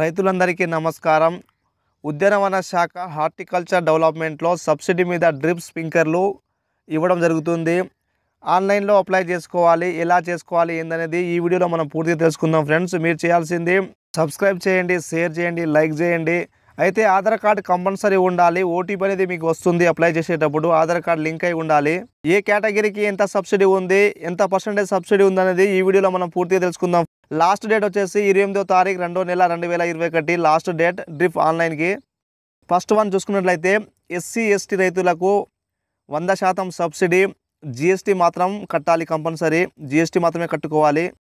రైతులందరికీ నమస్కారం. ఉద్యానవన శాఖ హార్టికల్చర్ డెవలప్మెంట్లో సబ్సిడీ మీద డ్రిప్ స్ప్రింకర్లు ఇవ్వడం జరుగుతుంది. ఆన్లైన్లో అప్లై చేసుకోవాలి ఎలా చేసుకోవాలి ఏందనేది ఈ వీడియోలో మనం పూర్తిగా తెలుసుకుందాం ఫ్రెండ్స్. మీరు చేయాల్సింది సబ్స్క్రైబ్ చేయండి షేర్ చేయండి లైక్ చేయండి. అయితే ఆధార్ కార్డ్ కంపల్సరీ ఉండాలి. ఓటీపీ అనేది మీకు వస్తుంది అప్లై చేసేటప్పుడు. ఆధార్ కార్డ్ లింక్ అయి ఉండాలి. ఏ కేటగిరీకి ఎంత సబ్సిడీ ఉంది ఎంత పర్సెంటేజ్ సబ్సిడీ ఉందనేది ఈ వీడియోలో మనం పూర్తిగా తెలుసుకుందాం. లాస్ట్ డేట్ వచ్చేసి ఇరవై ఎనిమిదో తారీఖు రెండో నెల రెండు వేల ఇరవై ఒకటి. లాస్ట్ డేట్ డ్రిప్ ఆన్లైన్కి. ఫస్ట్ వన్ చూసుకున్నట్లయితే ఎస్సీ ఎస్టీ రైతులకు వంద శాతం సబ్సిడీ జిఎస్టీ మాత్రం కట్టాలి కంపల్సరీ. జిఎస్టీ మాత్రమే కట్టుకోవాలి.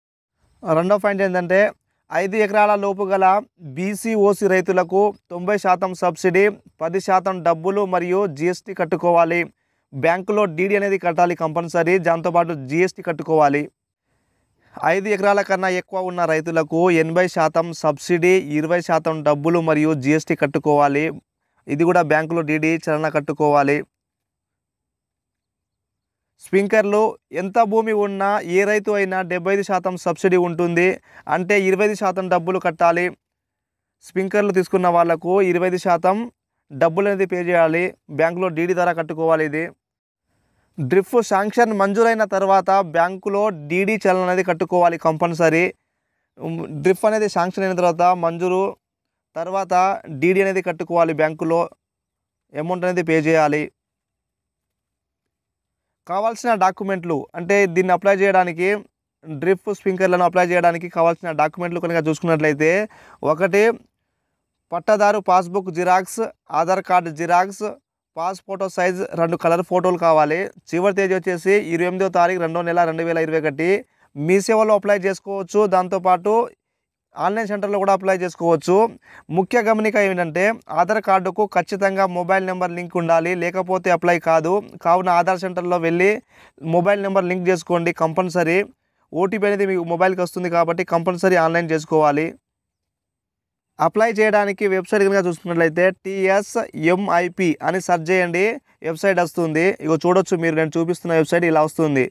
రెండో పాయింట్ ఏంటంటే ఐదు ఎకరాల లోపు గల బీసీ ఓసీ రైతులకు తొంభై శాతం సబ్సిడీ పది శాతం డబ్బులు మరియు జిఎస్టీ కట్టుకోవాలి. బ్యాంకులో డీడీ అనేది కట్టాలి కంపల్సరీ. దాంతోపాటు జిఎస్టీ కట్టుకోవాలి. ఐదు ఎకరాల కన్నా ఎక్కువ ఉన్న రైతులకు ఎనభై శాతం సబ్సిడీ ఇరవై శాతం డబ్బులు మరియు జిఎస్టీ కట్టుకోవాలి. ఇది కూడా బ్యాంకులో డీడీ చలన కట్టుకోవాలి. స్ప్రింకర్లు ఎంత భూమి ఉన్నా ఏ రైతు అయినా డెబ్బై ఐదు శాతం సబ్సిడీ ఉంటుంది. అంటే ఇరవై శాతం డబ్బులు కట్టాలి. స్ప్రింకర్లు తీసుకున్న వాళ్ళకు ఇరవై శాతం డబ్బులు అనేది పే చేయాలి. బ్యాంకులో డీడీ ద్వారా కట్టుకోవాలి ఇది. డ్రిప్ శాంక్షన్ మంజూరైన తర్వాత బ్యాంకులో డీడీ చలన అనేది కట్టుకోవాలి కంపల్సరీ. డ్రిప్ అనేది శాంక్షన్ అయిన తర్వాత మంజూరు తర్వాత డీడీ అనేది కట్టుకోవాలి బ్యాంకులో. అమౌంట్ అనేది పే చేయాలి. కావాల్సిన డాక్యుమెంట్లు అంటే దీన్ని అప్లై చేయడానికి డ్రిప్ స్ప్రింకర్లను అప్లై చేయడానికి కావాల్సిన డాక్యుమెంట్లు కనుక చూసుకున్నట్లయితే ఒకటి pattadar passbook xerox Aadhaar card xerox pass photo size రెండు కలర్ ఫోటోలు కావాలి. చివరి తేదీ వచ్చేసి ఇరవై ఎనిమిదో తారీఖు రెండో నెల రెండు వేల ఇరవై ఒకటి. మీ సేవలో అప్లై చేసుకోవచ్చు. దాంతోపాటు ఆన్లైన్ సెంటర్లో కూడా అప్లై చేసుకోవచ్చు. ముఖ్య గమనిక ఏమిటంటే ఆధార్ కార్డుకు ఖచ్చితంగా మొబైల్ నెంబర్ లింక్ ఉండాలి. లేకపోతే అప్లై కాదు. కావున ఆధార్ సెంటర్లో వెళ్ళి మొబైల్ నెంబర్ లింక్ చేసుకోండి. కంపల్సరీ. ఓటీపీ అనేది మీకు మొబైల్కి వస్తుంది కాబట్టి కంపల్సరీ ఆన్లైన్ చేసుకోవాలి. అప్లై చేయడానికి వెబ్సైట్ కనుక చూసుకున్నట్లయితే టిఎస్ఎంఐపి అని సెర్చ్ చేయండి. వెబ్సైట్ వస్తుంది. ఇగో చూడొచ్చు మీరు నేను చూపిస్తున్న వెబ్సైట్ ఇలా వస్తుంది.